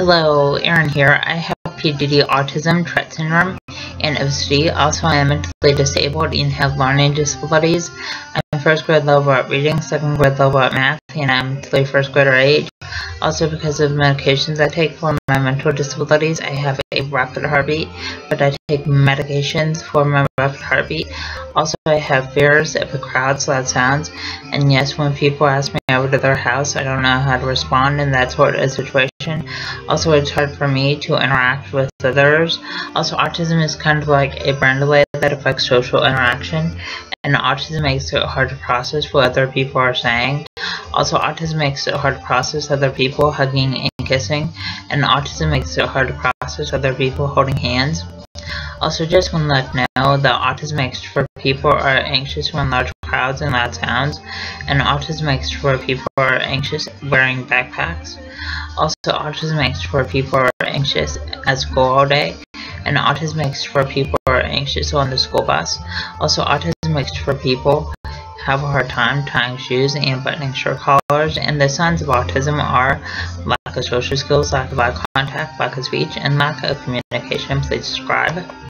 Hello, Aaron here. I have PDD, autism, Tourette syndrome, and OCD. Also, I am mentally disabled and have learning disabilities. I'm first grade level at reading, second grade level at math, and I'm mentally first grader age. Also, because of medications I take for my mental disabilities, I have a rapid heartbeat, but I take medications for my rapid heartbeat. Also, I have fears of the crowds, loud sounds, and yes, when people ask me over to their house, I don't know how to respond in that sort of situation. Also, it's hard for me to interact with others. Also, autism is kind of like a brain delay that affects social interaction, and autism makes it hard to process what other people are saying. Also, autism makes it hard to process other people hugging and kissing, and autism makes it hard to process other people holding hands. Also, just want to let know that autism makes for people are anxious when large crowds and loud sounds, and autism extrovert people are anxious wearing backpacks. Also, autism extrovert people are anxious at school all day, and autism extrovert people are anxious on the school bus. Also, autism extrovert people have a hard time tying shoes and buttoning shirt collars, and the signs of autism are lack of social skills, lack of eye contact, lack of speech, and lack of communication. Please subscribe.